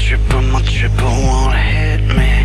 triple, my triple won't hit me.